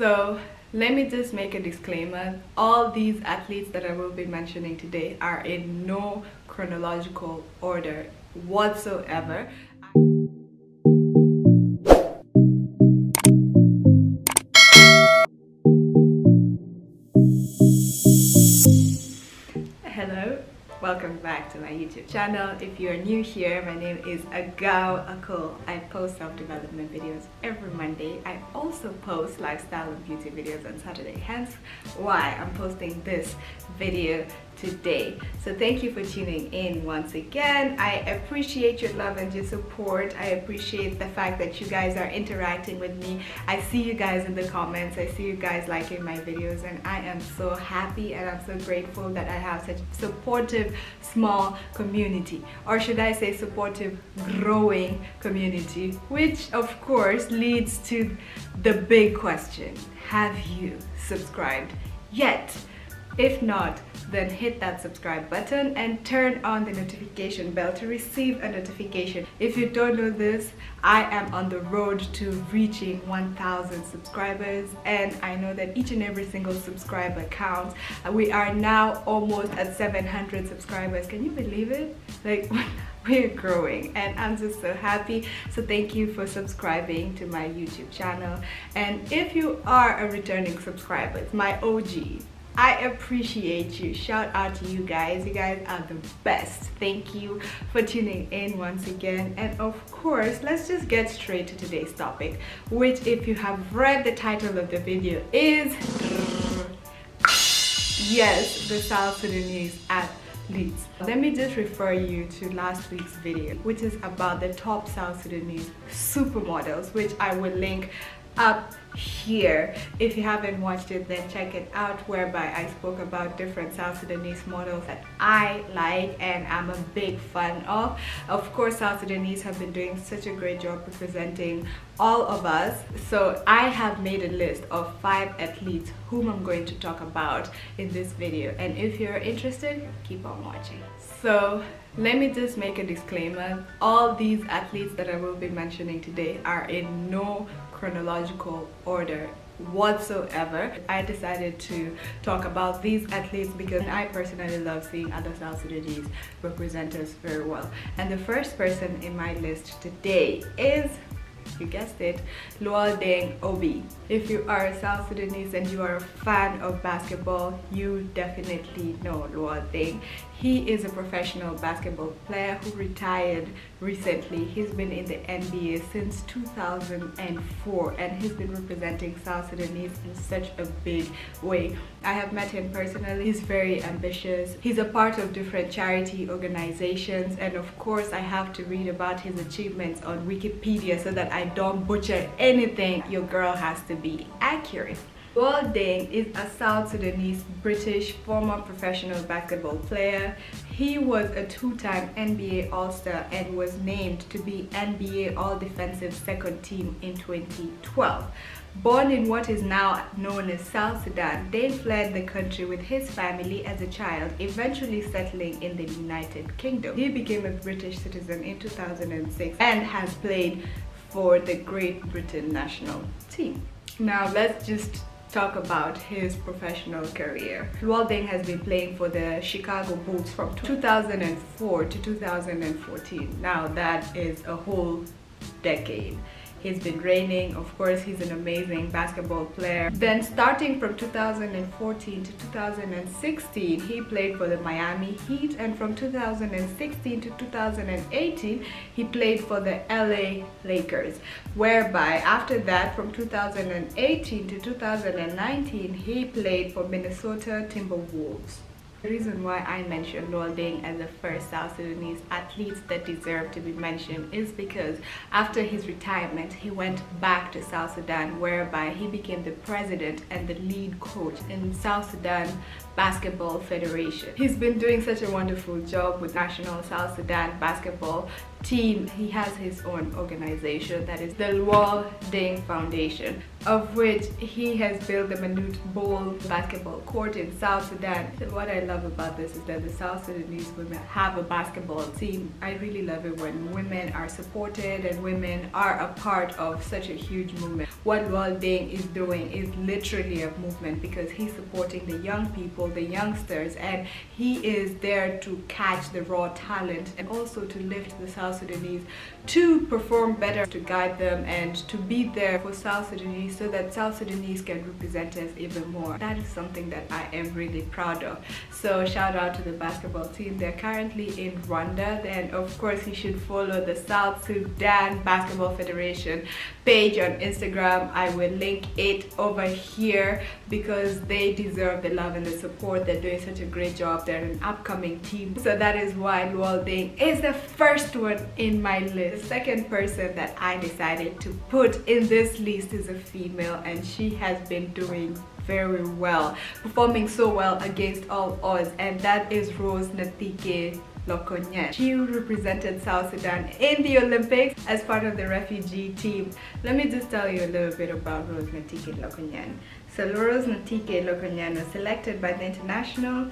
So let me just make a disclaimer. All these athletes that I will be mentioning today are in no chronological order whatsoever. To my YouTube channel. If you are new here, my name is Agao Akul. I post self-development videos every Monday. I also post lifestyle and beauty videos on Saturday, hence why I'm posting this video today. So thank you for tuning in once again. I appreciate your love and your support. I appreciate the fact that you guys are interacting with me. I see you guys in the comments. I see you guys liking my videos and I am so happy and I'm so grateful that I have such supportive small community or should I say supportive growing community which of course leads to the big question have you subscribed yet if not then hit that subscribe button and turn on the notification bell to receive a notification. If you don't know this, I am on the road to reaching 1000 subscribers and I know that each and every single subscriber counts. Uh, we are now almost at 700 subscribers. Can you believe it? Like we're growing and I'm just so happy so thank you for subscribing to my YouTube channel and if you are a returning subscriber it's my OG I appreciate you. Shout out to you guys. You guys are the best. Thank you for tuning in once again. And of course, let's just get straight to today's topic, which if you have read the title of the video is yes, the South Sudanese at athletes. Let me just refer you to last week's video, which is about the top South Sudanese supermodels, which I will link up here. If you haven't watched it then check it out whereby I spoke about different South Sudanese models that I like and I'm a big fan of. Of course South Sudanese have been doing such a great job representing all of us. So I have made a list of five athletes whom I'm going to talk about in this video. And if you're interested keep on watching. So let me just make a disclaimer. All these athletes that I will be mentioning today are in no chronological order whatsoever. I decided to talk about these athletes because I personally love seeing other South Sudanese represent us very well. And the first person in my list today is you guessed it, Luol Deng Obi. If you are a South Sudanese and you are a fan of basketball, you definitely know Luol Deng. He is a professional basketball player who retired recently. He's been in the NBA since 2004 and he's been representing South Sudanese in such a big way. I have met him personally. He's very ambitious. He's a part of different charity organizations and of course I have to read about his achievements on Wikipedia so that I don't butcher anything. Your girl has to be accurate. Deng is a South Sudanese British former professional basketball player. He was a two-time NBA All-Star and was named to be NBA All-Defensive Second Team in 2012. Born in what is now known as South Sudan, Deng fled the country with his family as a child, eventually settling in the United Kingdom. He became a British citizen in 2006 and has played for the Great Britain national team. Now let's just talk about his professional career. Luol Deng has been playing for the Chicago Bulls from 2004 to 2014. Now that is a whole decade. He's been reigning. Of course, he's an amazing basketball player. Then starting from 2014 to 2016, he played for the Miami Heat. And from 2016 to 2018, he played for the LA Lakers. Whereby after that, from 2018 to 2019, he played for Minnesota Timberwolves. The reason why I mentioned Luol Deng as the first South Sudanese athlete that deserve to be mentioned is because after his retirement, he went back to South Sudan whereby he became the president and the lead coach in South Sudan Basketball Federation. He's been doing such a wonderful job with National South Sudan Basketball team, he has his own organization that is the Luol Deng Foundation of which he has built the Manute Bol basketball court in South Sudan. And what I love about this is that the South Sudanese women have a basketball team. I really love it when women are supported and women are a part of such a huge movement. What Deng is doing is literally a movement because he's supporting the young people, the youngsters, and he is there to catch the raw talent and also to lift the South Sudanese to perform better, to guide them and to be there for South Sudanese so that South Sudanese can represent us even more. That is something that I am really proud of. So shout out to the basketball team. They're currently in Rwanda. Then of course you should follow the South Sudan Basketball Federation page on Instagram. I will link it over here because they deserve the love and the support. They're doing such a great job. They're an upcoming team. So that is why Luol Deng is the first one in my list. The second person that I decided to put in this list is a female and she has been doing very well, performing so well against all odds and that is Rose Nathike Lokonyen. She represented South Sudan in the Olympics as part of the refugee team. Let me just tell you a little bit about Rose Nathike Lokonyen. So Rose Nathike Lokonyen was selected by the International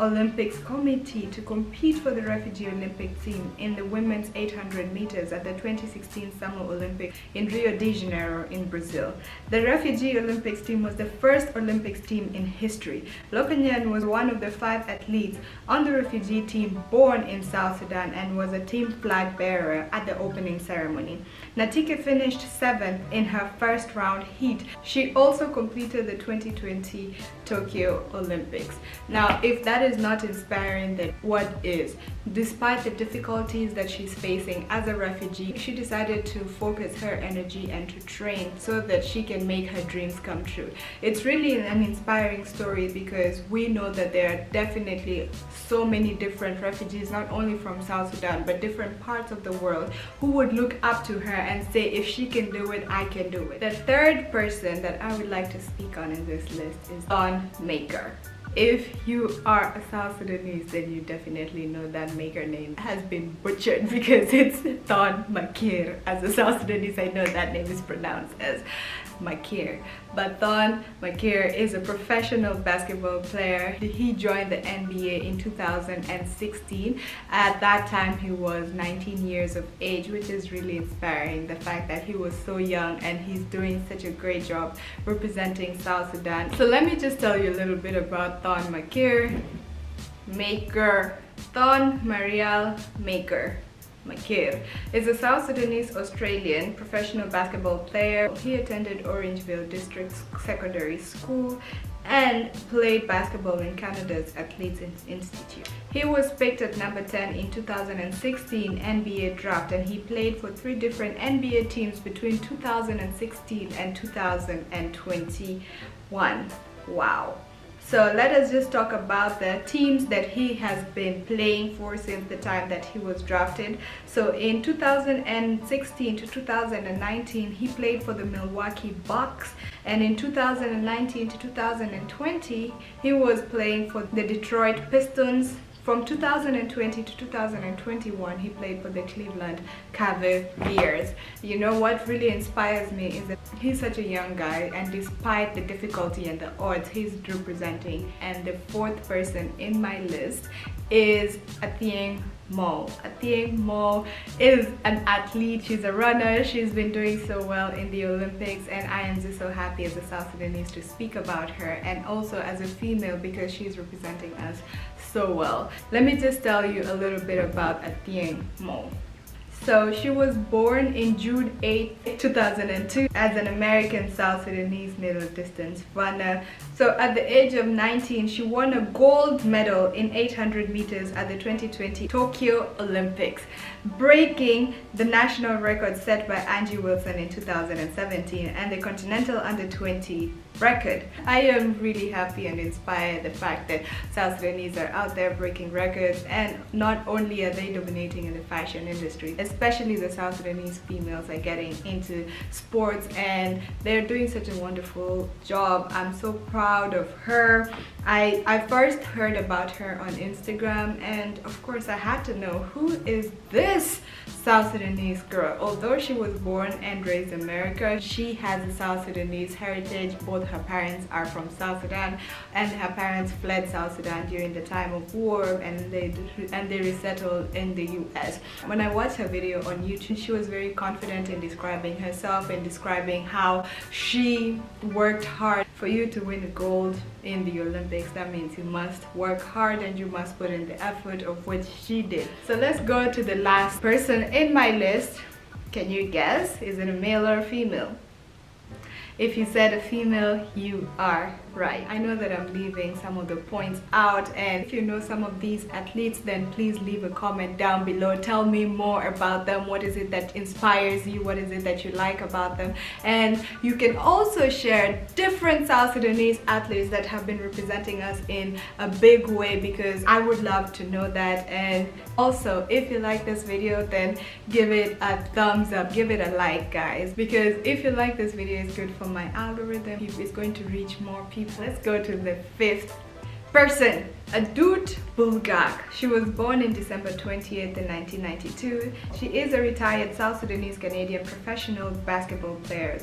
Olympics committee to compete for the refugee Olympic team in the women's 800 meters at the 2016 Summer Olympics in Rio de Janeiro in Brazil. The refugee Olympics team was the first Olympics team in history. Lokonyen was one of the five athletes on the refugee team born in South Sudan and was a team flag bearer at the opening ceremony. Nathike finished seventh in her first round heat. She also completed the 2020 Tokyo Olympics. Now, if that is not inspiring, then what is? Despite the difficulties that she's facing as a refugee, she decided to focus her energy and to train so that she can make her dreams come true. It's really an inspiring story because we know that there are definitely so many different refugees, not only from South Sudan, but different parts of the world who would look up to her and say, if she can do it, I can do it. The third person that I would like to speak on in this list is Thon Maker. If you are a South Sudanese, then you definitely know that maker name has been butchered because it's Thon Makir. As a South Sudanese, I know that name is pronounced as Makir. But Thon Makir is a professional basketball player. He joined the NBA in 2016. At that time, he was 19 years of age, which is really inspiring. The fact that he was so young and he's doing such a great job representing South Sudan. So let me just tell you a little bit about Thon Makir. Maker. Thon Marial Maker. Makir is a South Sudanese Australian professional basketball player. He attended Orangeville District Secondary School and played basketball in Canada's Athletes Institute. He was picked at number 10 in 2016 NBA draft and he played for three different NBA teams between 2016 and 2021. Wow. So let us just talk about the teams that he has been playing for since the time that he was drafted. So in 2016 to 2019, he played for the Milwaukee Bucks. And in 2019 to 2020, he was playing for the Detroit Pistons, from 2020 to 2021, he played for the Cleveland Cavaliers. You know what really inspires me is that he's such a young guy and despite the difficulty and the odds he's representing and the fourth person in my list is Athing Mu. Athing Mu is an athlete, she's a runner, she's been doing so well in the Olympics and I am just so happy as a South Sudanese to speak about her and also as a female because she's representing us so well. Let me just tell you a little bit about Athing Mu. So she was born in June 8, 2002 as an American South Sudanese middle distance runner. So at the age of 19, she won a gold medal in 800 meters at the 2020 Tokyo Olympics, breaking the national record set by Ajeé Wilson in 2017 and the Continental Under 20 record. I am really happy and inspired the fact that South Sudanese are out there breaking records and not only are they dominating in the fashion industry, especially the South Sudanese females are getting into sports and they're doing such a wonderful job. I'm so proud of her. I, I first heard about her on Instagram and of course I had to know who is this South Sudanese girl. Although she was born and raised in America, she has a South Sudanese heritage. Both her parents are from South Sudan and her parents fled South Sudan during the time of war and they and they resettled in the US. When I watched her video on YouTube, she was very confident in describing herself and describing how she worked hard for you to win gold in the Olympics. That means you must work hard and you must put in the effort of what she did. So let's go to the last person in my list. Can you guess? Is it a male or a female? If you said a female, you are right. I know that I'm leaving some of the points out and if you know some of these athletes then please leave a comment down below. Tell me more about them. What is it that inspires you? What is it that you like about them? And you can also share different South Sudanese athletes that have been representing us in a big way because I would love to know that and also if you like this video then give it a thumbs up give it a like guys because if you like this video it's good for my algorithm it's going to reach more people Let's go to the fifth person. Adut Bulgak. She was born in December 28, 1992. She is a retired South Sudanese Canadian professional basketball player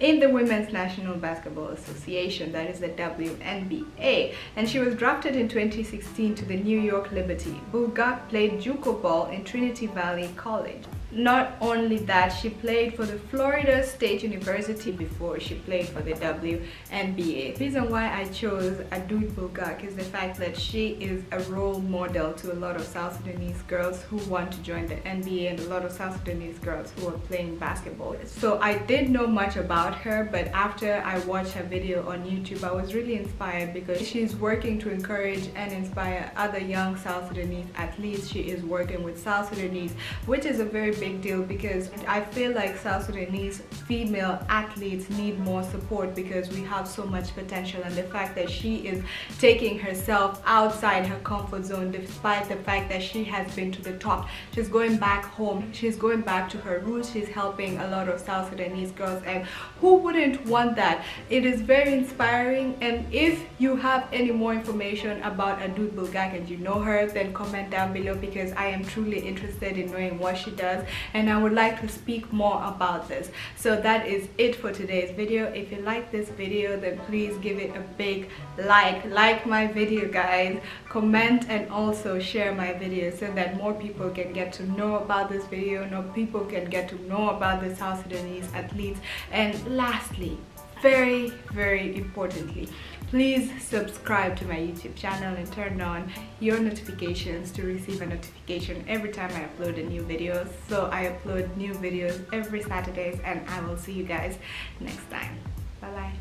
in the Women's National Basketball Association, that is the WNBA. And she was drafted in 2016 to the New York Liberty. Bulgak played JUCO ball in Trinity Valley College. Not only that, she played for the Florida State University before she played for the WNBA. The reason why I chose Adut Bulgak is the fact that she is a role model to a lot of South Sudanese girls who want to join the NBA and a lot of South Sudanese girls who are playing basketball. So I didn't know much about her, but after I watched her video on YouTube, I was really inspired because she's working to encourage and inspire other young South Sudanese athletes. She is working with South Sudanese, which is a very big deal because I feel like South Sudanese female athletes need more support because we have so much potential and the fact that she is taking herself outside her comfort zone despite the fact that she has been to the top. She's going back home. She's going back to her roots. She's helping a lot of South Sudanese girls and who wouldn't want that? It is very inspiring and if you have any more information about Adut Bulgak and you know her then comment down below because I am truly interested in knowing what she does and I would like to speak more about this. So that is it for today's video. If you like this video then please give it a big like. Like my video guys. Comment and also share my video so that more people can get to know about this video. More people can get to know about the South Sudanese athletes. And lastly, very very importantly please subscribe to my youtube channel and turn on your notifications to receive a notification every time i upload a new video. So i upload new videos every saturdays and i will see you guys next time. Bye bye